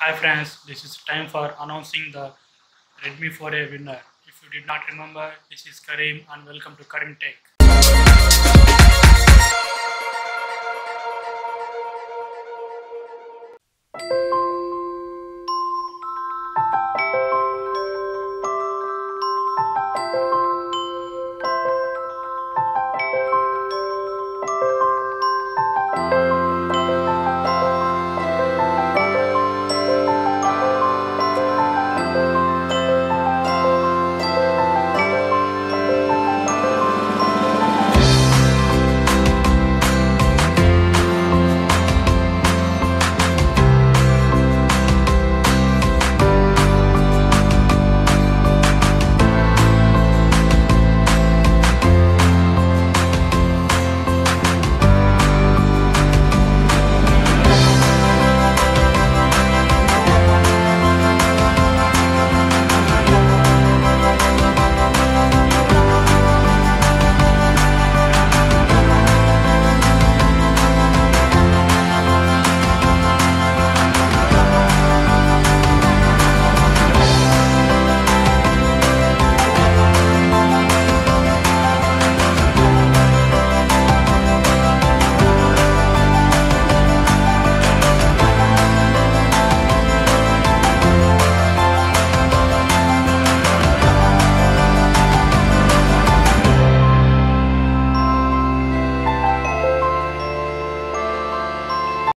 Hi friends, this is time for announcing the Redmi 4A winner. If you did not remember, this is Kareem and welcome to Kareem Tech.